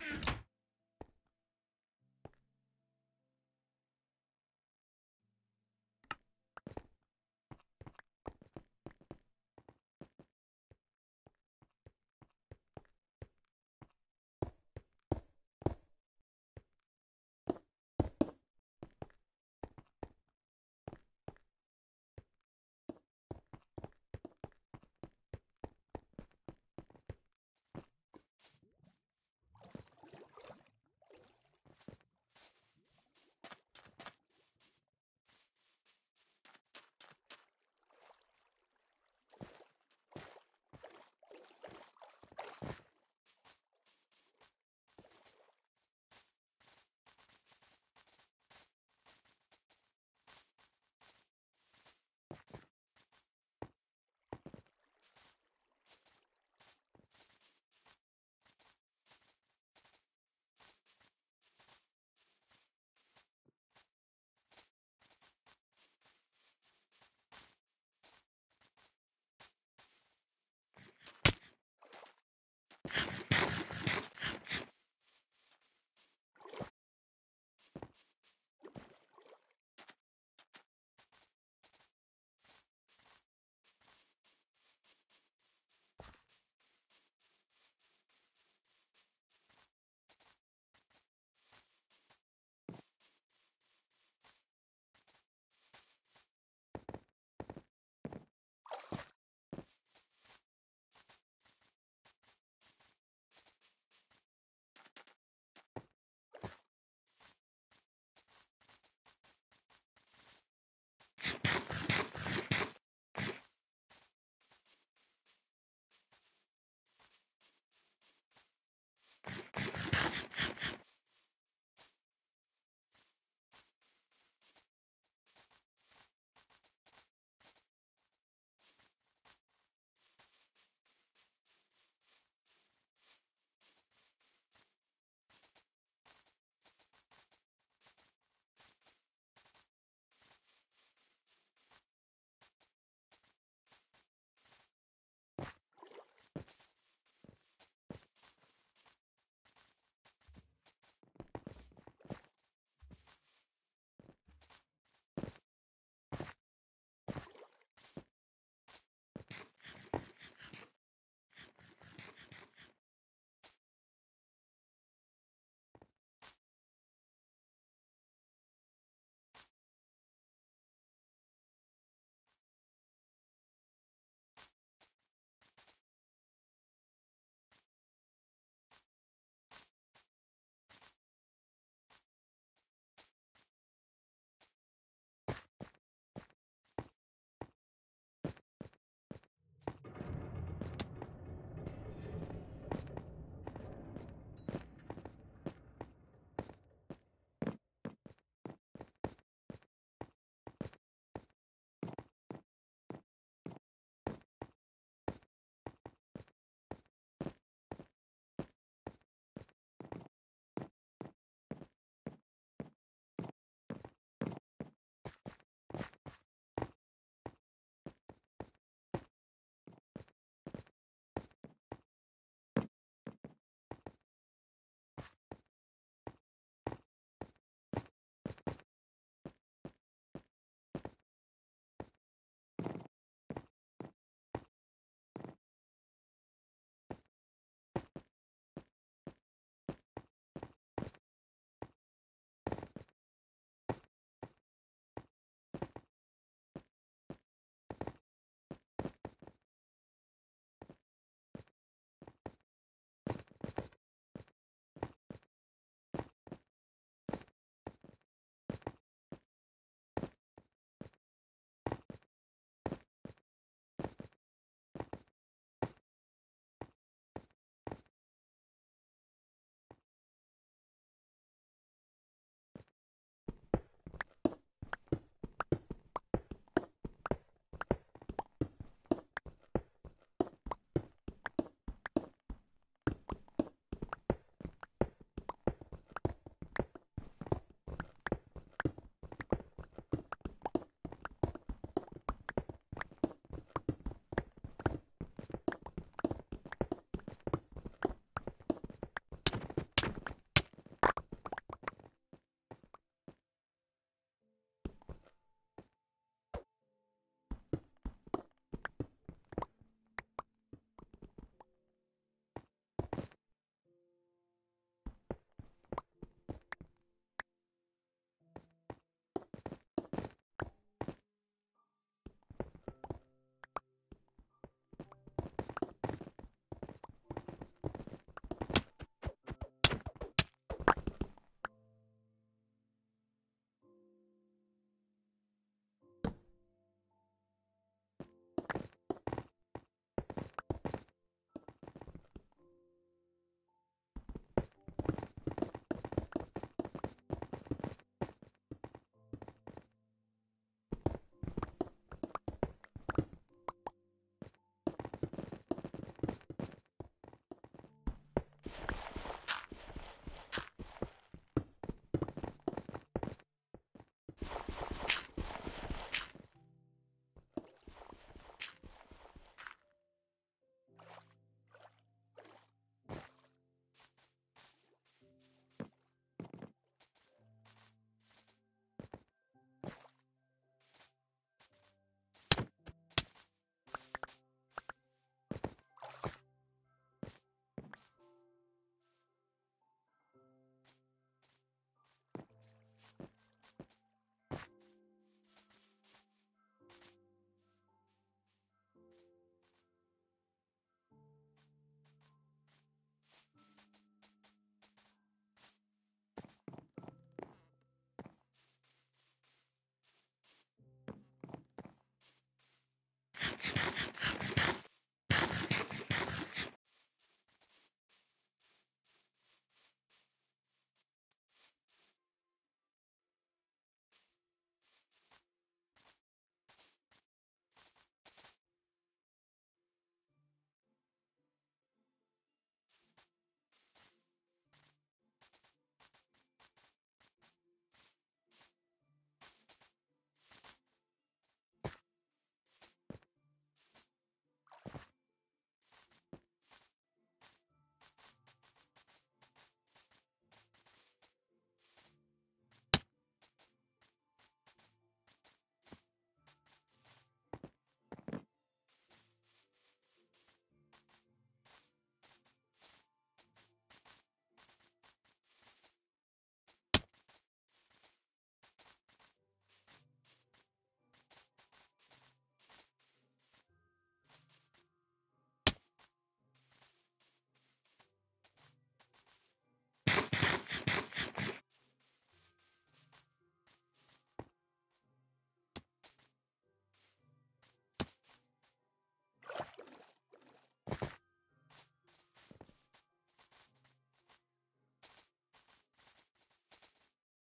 Bye.